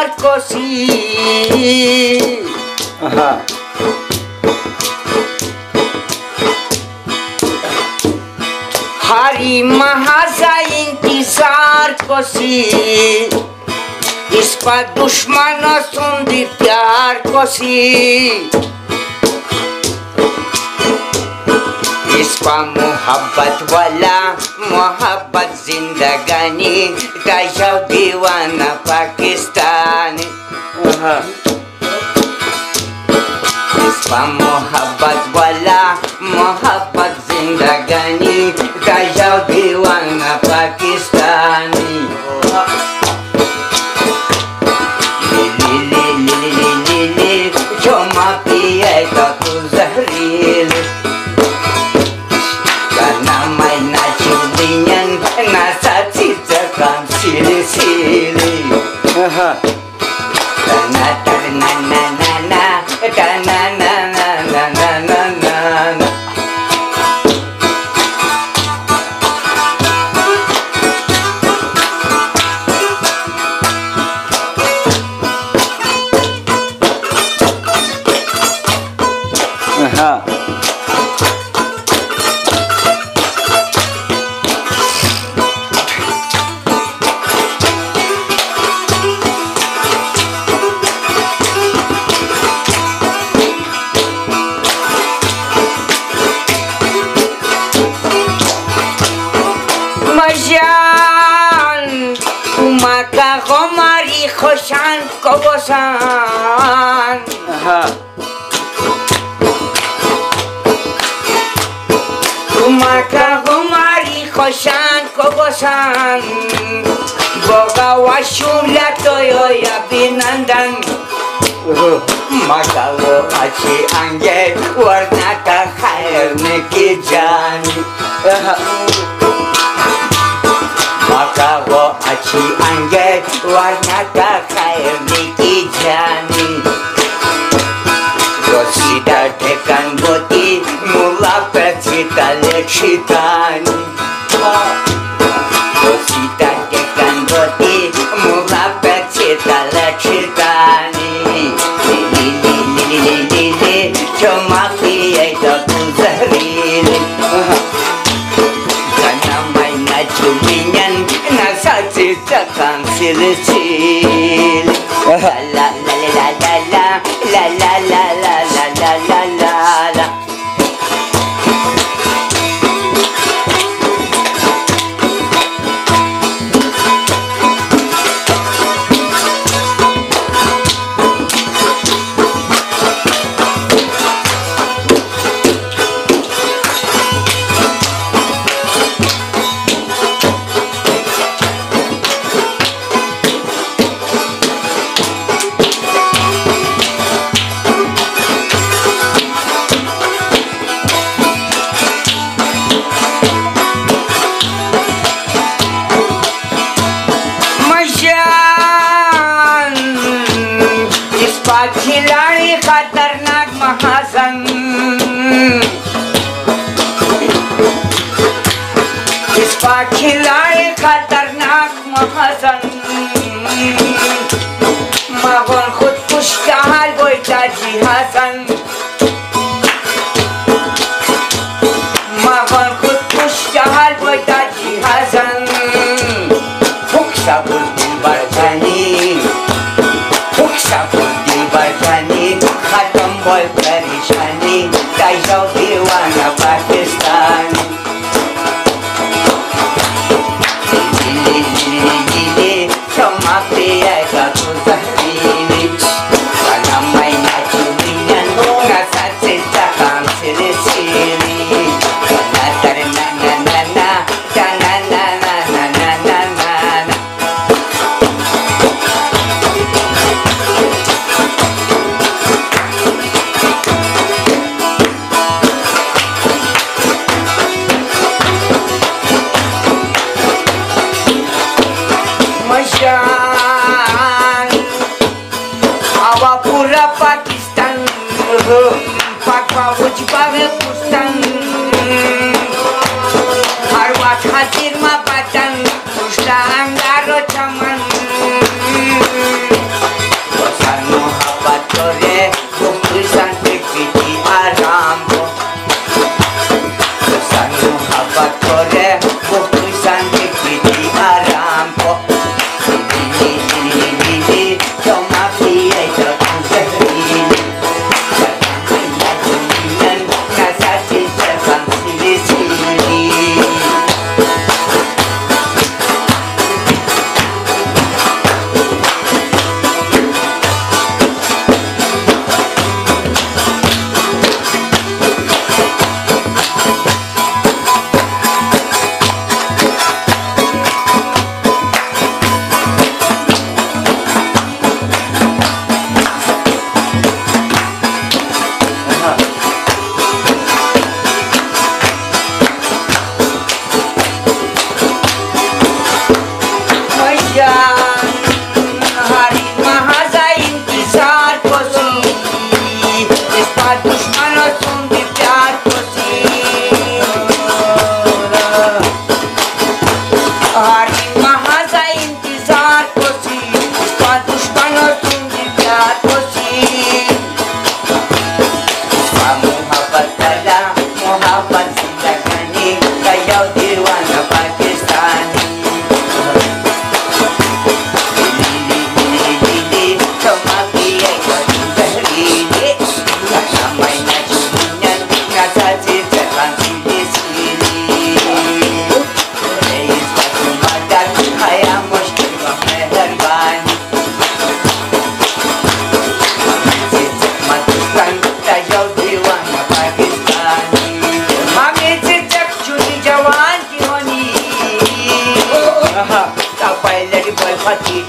मार कोसी। हाँ। हरी महाजा इंतज़ार को सी इस पर दुश्मन सुन प्यार कोसी। इसका मोहब्बत वाला मोहब्बत जिंदगानी गजब दीवाना पाकिस्तानी Aha. इसका मोहब्बत वाला मोहब्बत जिंदगानी Huh. অবসান কবসান তোমাকা কুমারী কশান কবসান বগাওয়া শুলা তয় অভিনন্দন Makalo achi ange warnata khair ne ki jani того, очи ангель, важна такая микитянин. Просида теканготи, мула пецитале читани. Citakan sili-sili Aha. La la la la la la la la la la کھلاڑی خطرناک مہاسنگ اس کھلاڑی خطرناک مہاسنگ ماحول خود کش کہا گوئٹا جی ہاسنگ voy peniszani, kaj jo viła practice Pakistan. Pakistani Sampai lagi berhati